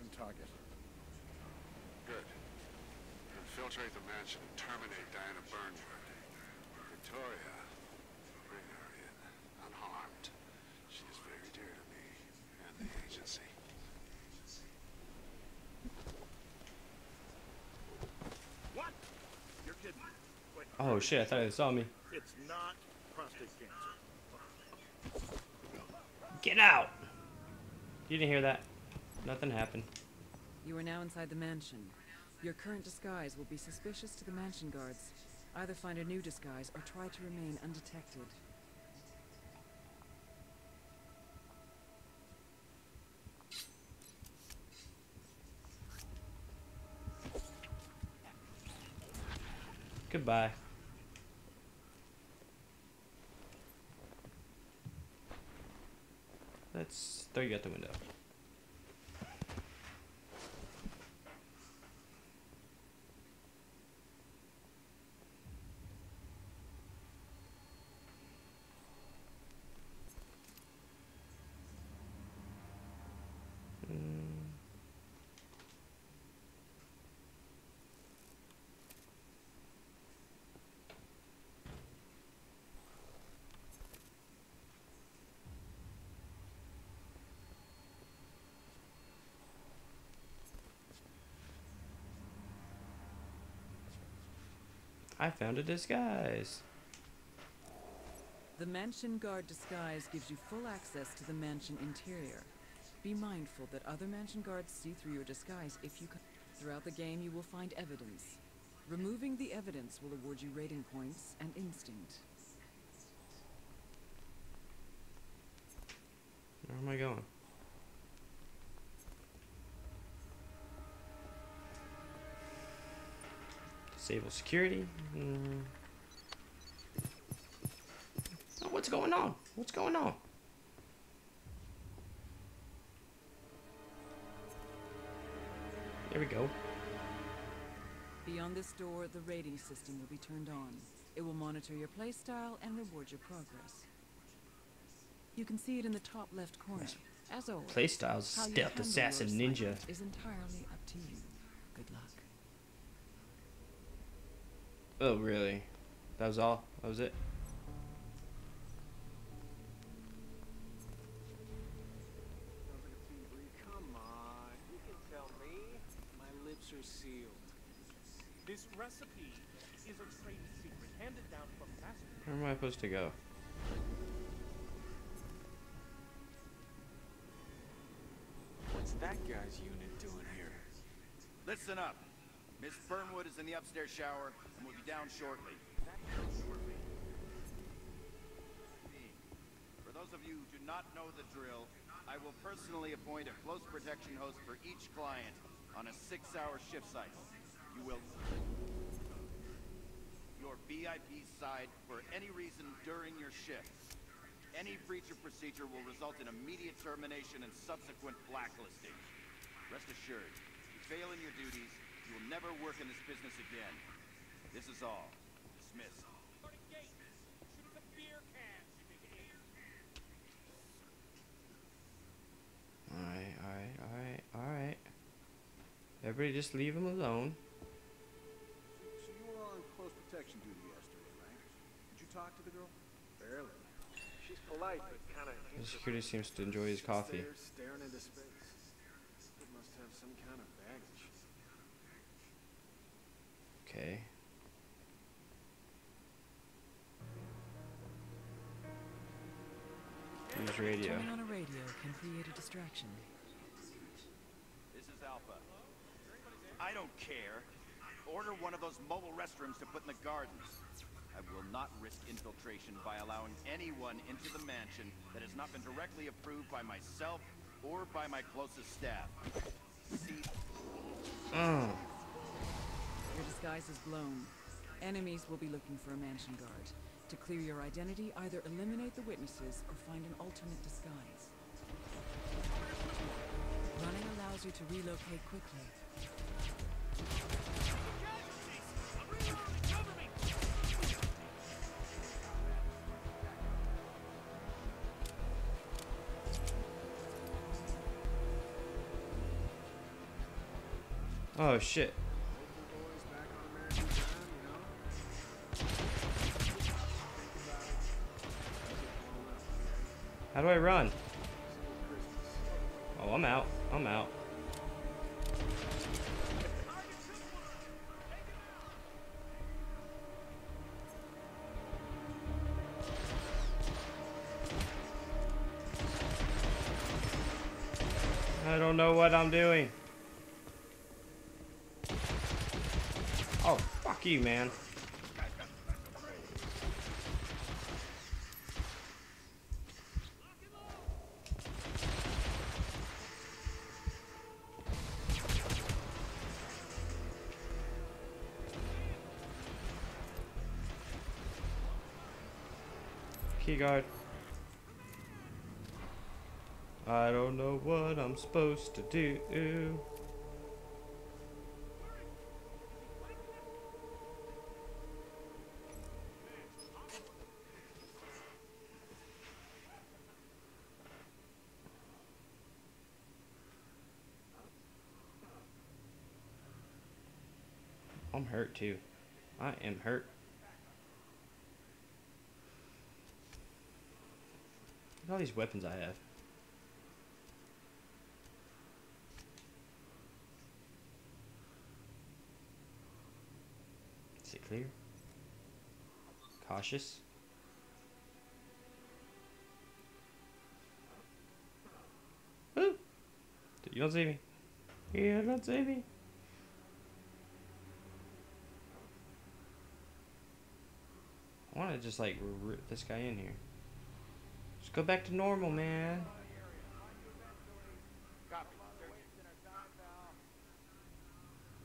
mansion target. Good. Infiltrate the mansion and terminate Diana Burnwood. Victoria, bring her in, unharmed. She is very dear to me and the agency. What? You're kidding me. Wait, Oh shit, I thought they saw me. it's not prostate cancer. Get out! You didn't hear that? Nothing happened. You are now inside the mansion. Your current disguise will be suspicious to the mansion guards. Either find a new disguise or try to remain undetected. Goodbye. Let's throw you out the window. I found a disguise. The mansion guard disguise gives you full access to the mansion interior. Be mindful that other mansion guards see through your disguise if you can. Throughout the game, you will find evidence. Removing the evidence will award you rating points and instinct. Where am I going? Disable security. Mm. Oh, what's going on? What's going on? There we go. Beyond this door, the rating system will be turned on. It will monitor your playstyle and reward your progress. You can see it in the top left corner. As always, Playstyles stealth assassin ninja. is entirely up to you. Good luck. Oh really? That was all? That was it? Sounds like a team brief. Come on, you can tell me. My lips are sealed. This recipe is a trade secret handed down from master. Where am I supposed to go? What's that guy's unit doing here? Listen up. Miss Burnwood is in the upstairs shower and will be down shortly. For those of you who do not know the drill, I will personally appoint a close protection host for each client on a six-hour shift cycle. You will your VIP side for any reason during your shift. Any breach of procedure will result in immediate termination and subsequent blacklisting. Rest assured, if you fail in your duties, you will never work in this business again. This is all. Dismissed. Starting gate. Shoot the beer cans, you big ape. Alright, alright, alright, alright. Everybody just leave him alone. So you were on close protection duty yesterday, right? Did you talk to the girl? Barely. She's polite, but kind of. The security seems to enjoy his coffee. Staring into space. Kid must have some kind of Okay. Use radio. Turning on a radio can create a distraction. This is Alpha. I don't care. Order one of those mobile restrooms to put in the gardens. I will not risk infiltration by allowing anyone into the mansion that has not been directly approved by myself or by my closest staff. See, Oh. Your disguise is blown. Enemies will be looking for a mansion guard. To clear your identity, either eliminate the witnesses or find an alternate disguise. Running allows you to relocate quickly. Oh shit. Run? Oh, I'm out. I'm out. I don't know what I'm doing. Oh, fuck you, man. Keyguard. I don't know what I'm supposed to do. I'm hurt too. I am hurt. At all these weapons I have. Is it clear? Cautious. Woo! You don't see me. You don't see me. I want to just like rip this guy in here. Just go back to normal, man.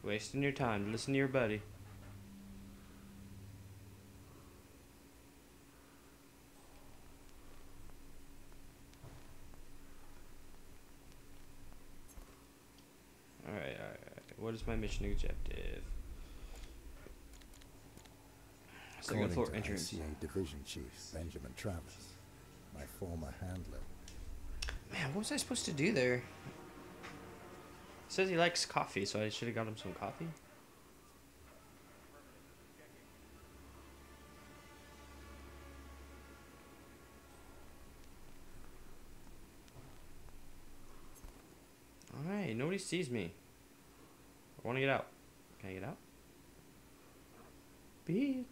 Wasting your time. Listen to your buddy. Alright, alright, alright. What is my mission objective? Second floor entrance. ICA Division Chief Benjamin Travis, my former handler. Man, what was I supposed to do there? says he likes coffee, so I should have got him some coffee. Alright, nobody sees me. I want to get out. Can I get out? Beak.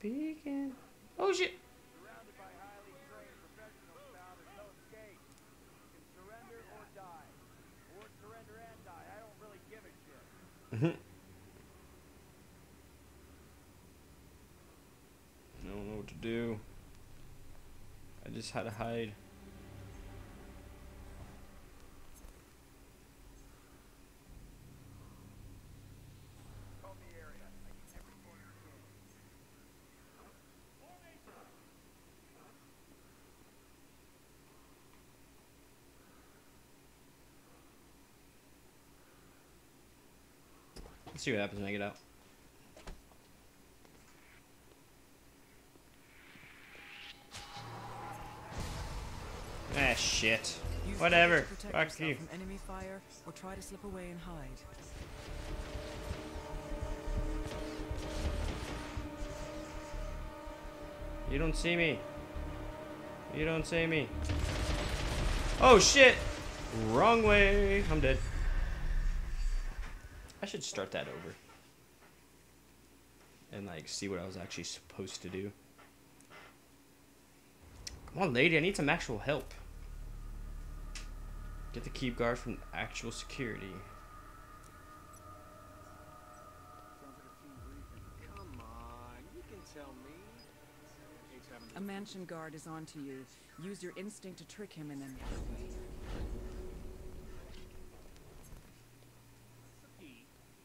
Beacon. Oh shit. Surrounded by highly trained professionals now, there's no escape. You can surrender or die. Or surrender and die. I don't really give a shit. I don't know what to do. I just had to hide. Let's see what happens when I get out. Shit. Use Whatever. Fuck you. from enemy fire or try to slip away and hide. You don't see me. You don't see me. Oh shit! Wrong way. I'm dead. I should start that over. And like see what I was actually supposed to do. Come on, lady, I need some actual help. Get the keep guard from actual security. A team briefing. Come on, you can tell me. Hates having to mansion guard is onto you. Use your instinct to trick him and then Recipe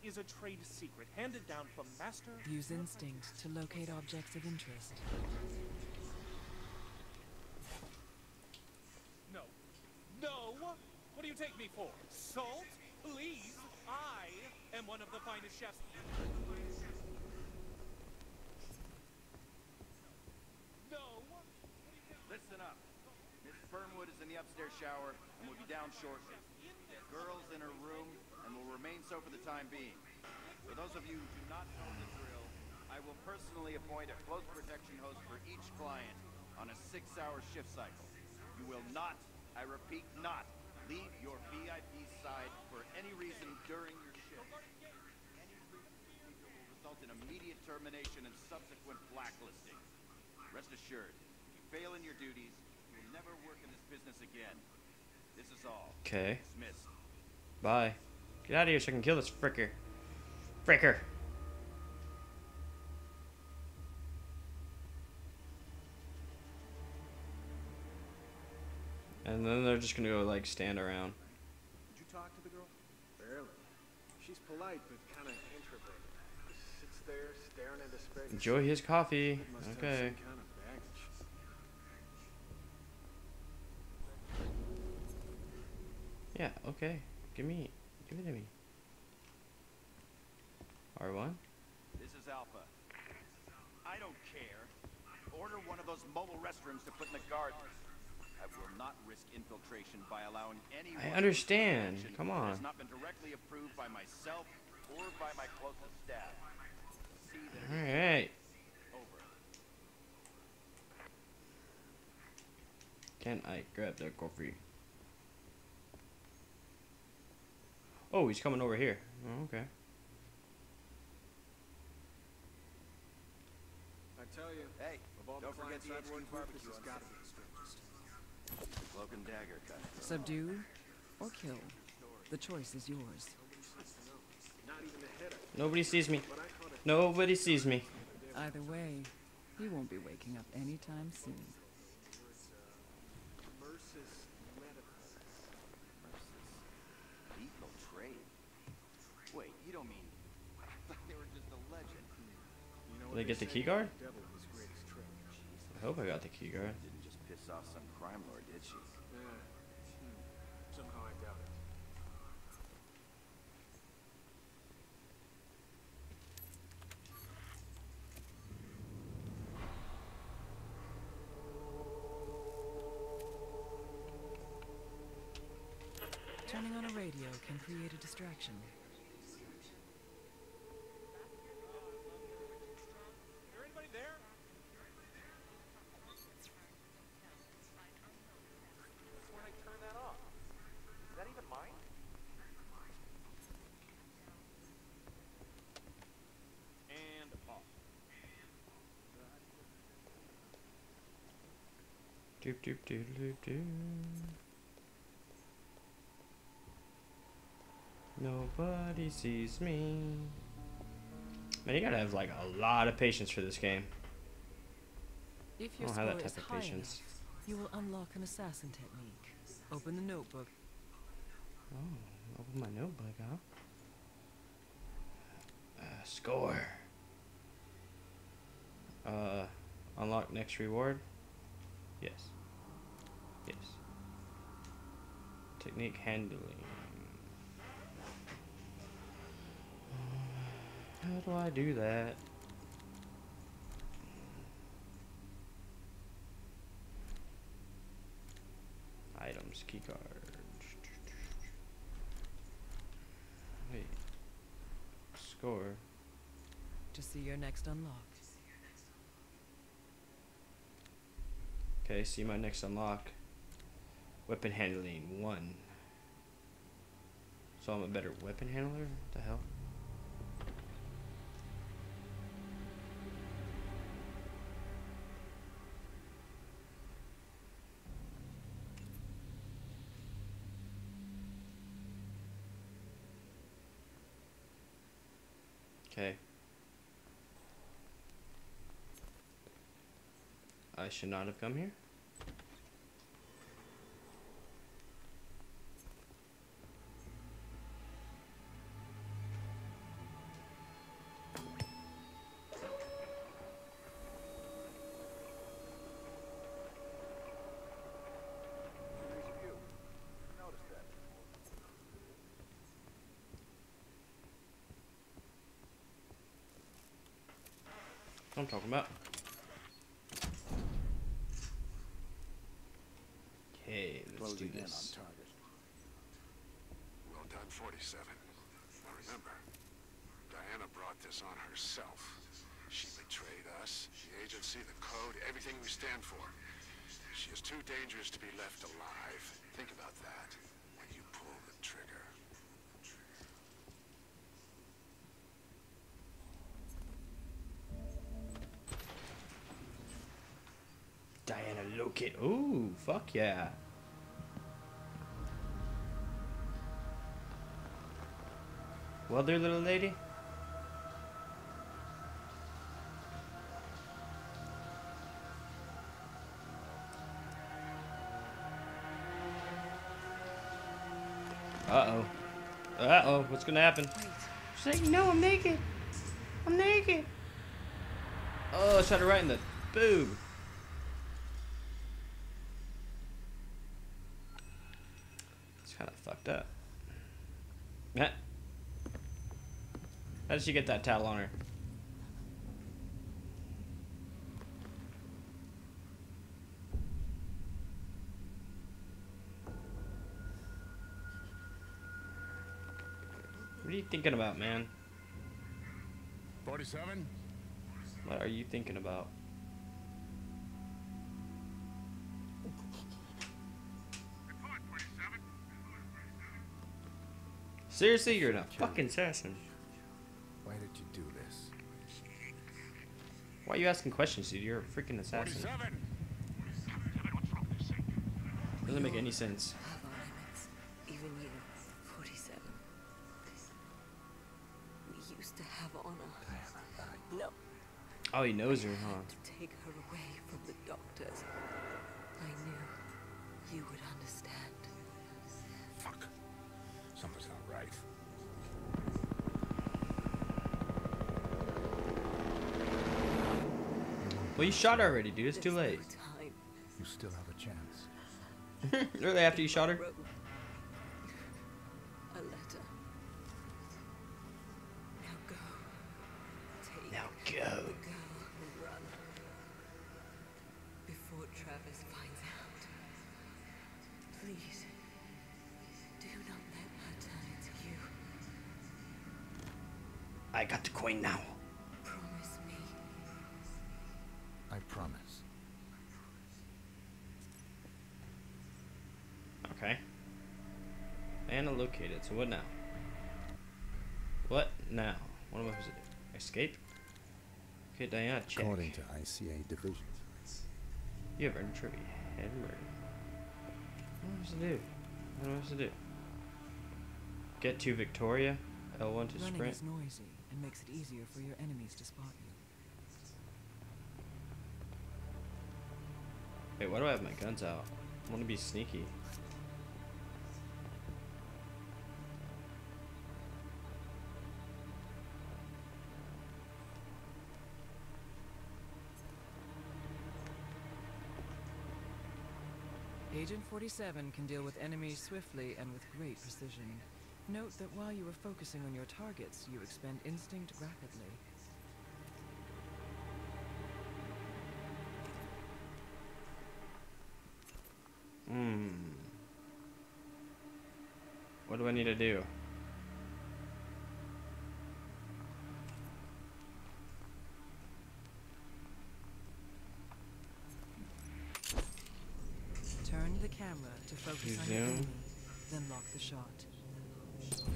is a trade secret handed down from master. use instinct to locate objects of interest. No. No! What do you take me for? Salt? Please! I am one of the finest chefs. No! Listen up. Miss Burnwood is in the upstairs shower and will be down shortly. Girls in her room and will remain so for the time being. For those of you who do not know the drill, I will personally appoint a close protection host for each client on a six-hour shift cycle. You will not, I repeat, not leave your VIP side for any reason during your shift. Any procedure will result in immediate termination and subsequent blacklisting. Rest assured, if you fail in your duties, you will never work in this business again. This is all. Okay. Dismissed. Bye. Get out of here so I can kill this fricker. Fricker. And then they're just gonna go like stand around. Did you talk to the girl? Barely. She's polite, but kind of introverted. Just sits there staring into space. Enjoy his coffee. Okay. kind of. Yeah, okay. Give me give it to me. R1? This is Alpha. I don't care. Order one of those mobile restrooms to put in the gardens. I will not risk infiltration by allowing anyone. I understand. Come on. Has not been directly approved by myself or by my closest staff. See that Alright. Can I grab the coffee? Oh, he's coming over here. Oh, okay. I tell you, Hey, of all don't the forget clients the I've HQ worked with, this barbecue has got to be the strangest. Cloak and dagger kind of. Subdue or kill. The choice is yours. Not even the head of it, Nobody sees me. but I caught it. Nobody sees me. Either way, he won't be waking up anytime soon. Wait, you don't mean? They were just a legend. Did I get the say? key guard? Devil is greatest trick. I hope I got the key guard. Didn't just piss off some crime lord, did she? Yeah. Hmm. Somehow I doubt it. Turning on a radio can create a distraction. There anybody there? When I turn that off. Is that even mine? And off. Doop doop doop doop doop. Nobody sees me. Man, you gotta have like a lot of patience for this game. If I your don't score have that type of patience. enough, you will unlock an assassin technique. Open the notebook. Oh, open my notebook, huh? Uh, score. Uh, unlock next reward. Yes. Technique handling. How do I do that? Items, keycard. Wait. Score. To see your next unlock. Okay, see my next unlock. Weapon handling one. So I'm a better weapon handler? What the hell? Okay. I should not have come here. Talking about. Okay, let's do Closing in on this. target. Well done, 47. Remember, Diana brought this on herself. She betrayed us, the agency, the code, everything we stand for. She is too dangerous to be left alive. Think about that when you pull the trigger. Diana. Ooh, fuck yeah. Well, there, little lady. Uh oh. Uh oh. What's gonna happen? She's like, no, I'm naked. I'm naked. Oh, I shot her right in the boob. It's kind of fucked up. Heh. How did she get that towel on her? What are you thinking about, man? 47? What are you thinking about? Seriously, you're a fucking assassin. Why did you do this? Why are you asking questions, dude? You're a freaking assassin. 47! Doesn't make any sense. Have our limits, even you, 47. We used to have honor. No, Oh, he knows her, huh? to take her away from the doctors. Well, you shot her already, dude. It's too late. You still have a chance. really, after you shot her? A letter. Now go. Take Now go. girl and run. Before Travis finds out. Please. Do not let her turn into you. I got the coin now. Located. So what now? What now? What am I supposed to do? Escape? Okay, Diana, check. According to ICA divisions. You have earned trivia. Head murder. What am I supposed to do? What am I supposed to do? Get to Victoria. L1 to Running sprint. is noisy and makes it easier for your enemies to spot you. Wait, why do I have my guns out? I want to be sneaky. Agent 47 can deal with enemies swiftly and with great precision. Note that while you are focusing on your targets, you expend instinct rapidly. Hmm. What do I need to do? Turn the camera to focus on your Zoom. enemy, then lock the shot.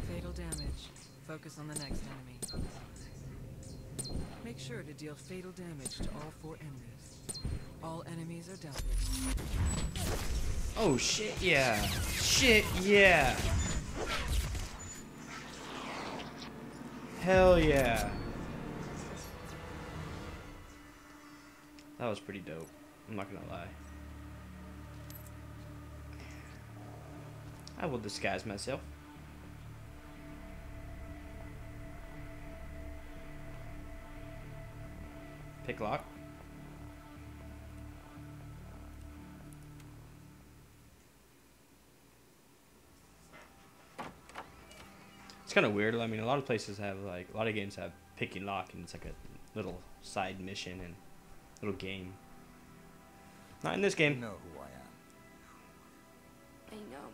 Fatal damage. Focus on the next enemy. Make sure to deal fatal damage to all four enemies. All enemies are dealt with. Oh shit, yeah. Shit, yeah. Hell yeah. That was pretty dope. I'm not gonna lie. I will disguise myself. Pick lock. It's kind of weird. I mean, a lot of places have like a lot of games have pick and lock, and it's like a little side mission and little game. Not in this You game. know who I am. I know.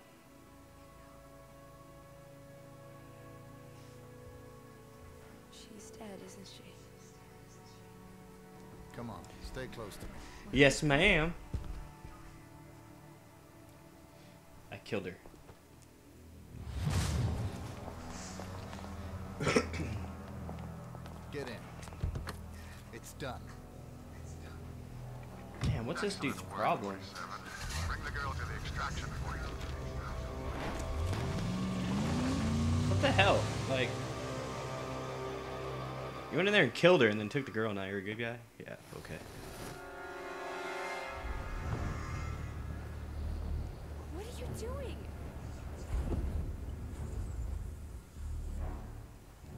Stay close to me. Yes, ma'am. I killed her. Get in. It's done. Damn, what's this dude's problem? Bring the girl to the extraction point. What the hell? Like, you went in there and killed her and then took the girl. Now you're a good guy? Yeah, okay. Doing?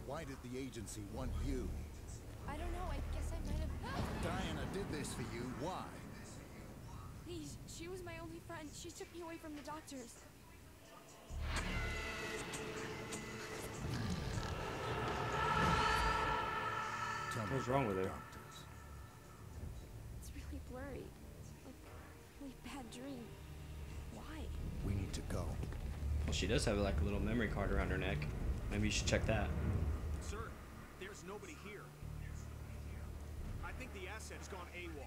Why did the agency want you? I don't know. I guess I might have. Diana did this for you. Why? Please, she was my only friend. She took me away from the doctors. Tell What's about wrong with the her? doctors. It's really blurry. Like, really bad dream. Why? We need to go. Well, she does have like a little memory card around her neck. Maybe you should check that. Sir, there's nobody here. I think the asset's gone AWOL.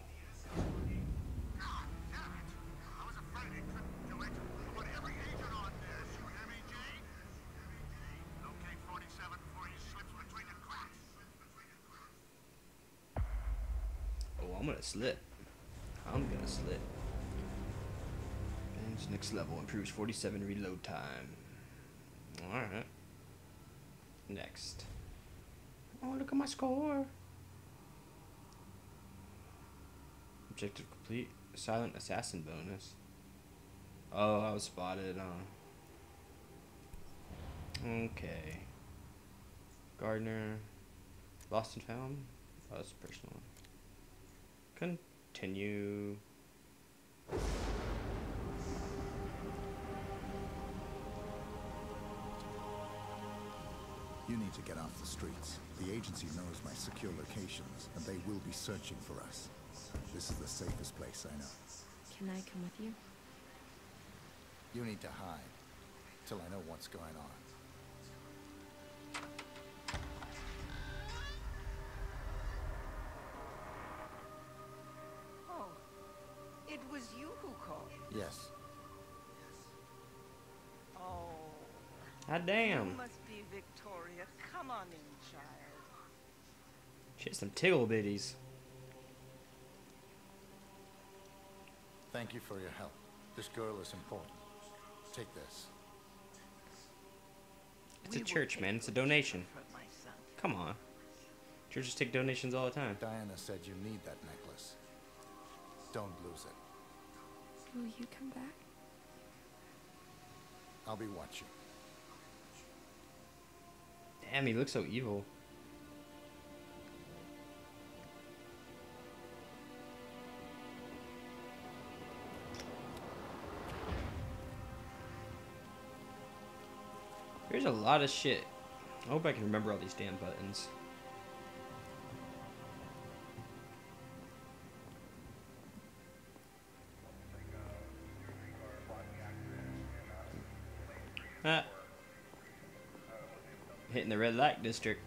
I was afraid he couldn't do it. I every agent on this. You hear me, Jade? Locate 47 before he slips between the cracks. Oh, I'm gonna slip. I'm gonna slip. Next level improves 47 reload time. Alright. Next. Oh, look at my score. Objective complete. Silent assassin bonus. Oh, I was spotted, huh? Okay. Gardner. Lost and found? That's personal. Continue. You need to get off the streets. The agency knows my secure locations, and they will be searching for us. This is the safest place I know. Can I come with you? You need to hide till I know what's going on. Oh, it was you who called. Yes. Oh, Ah, damn. You Victoria. Come on in, child. She has some tickle bitties. Thank you for your help. This girl is important. Take this. It's We a church, man. It's a donation. of her, my son. Come on. Churches take donations all the time. Diana said you need that necklace. Don't lose it. Will you come back? I'll be watching. Damn, he looks so evil. There's a lot of shit. I hope I can remember all these damn buttons. Hitting the red light district.